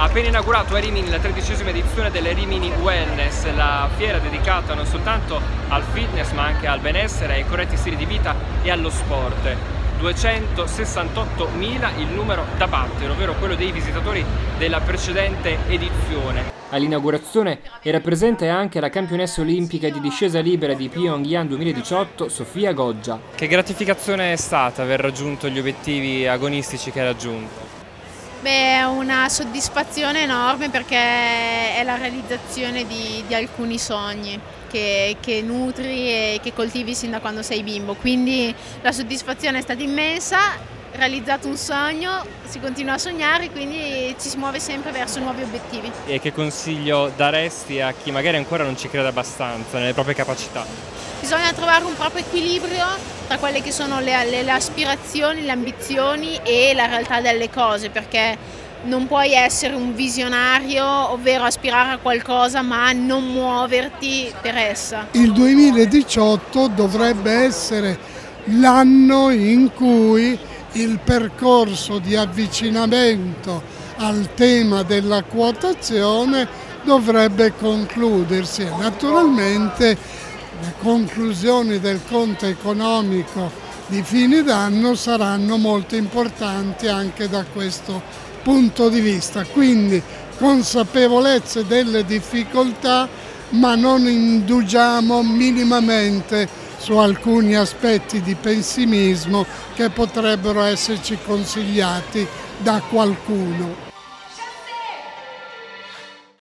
Appena inaugurato a Rimini la tredicesima edizione delle Rimini Wellness, la fiera dedicata non soltanto al fitness ma anche al benessere, ai corretti stili di vita e allo sport. 268.000 il numero da battere, ovvero quello dei visitatori della precedente edizione. All'inaugurazione era presente anche la campionessa olimpica di discesa libera di Pyongyang 2018, Sofia Goggia. Che gratificazione è stata aver raggiunto gli obiettivi agonistici che ha raggiunto? Beh, è una soddisfazione enorme perché è la realizzazione di, di alcuni sogni che, che, nutri e che coltivi sin da quando sei bimbo, quindi la soddisfazione è stata immensa, realizzato un sogno, si continua a sognare, quindi ci si muove sempre verso nuovi obiettivi. E che consiglio daresti a chi magari ancora non ci crede abbastanza nelle proprie capacità? Bisogna trovare un proprio equilibrio tra quelle che sono le, le, le aspirazioni, le ambizioni e la realtà delle cose, perché non puoi essere un visionario, ovvero aspirare a qualcosa ma non muoverti per essa. Il 2018 dovrebbe essere l'anno in cui il percorso di avvicinamento al tema della quotazione dovrebbe concludersi. Naturalmente le conclusioni del conto economico di fine d'anno saranno molto importanti anche da questo punto di vista. Quindi consapevolezza delle difficoltà ma non indugiamo minimamente su alcuni aspetti di pessimismo che potrebbero esserci consigliati da qualcuno.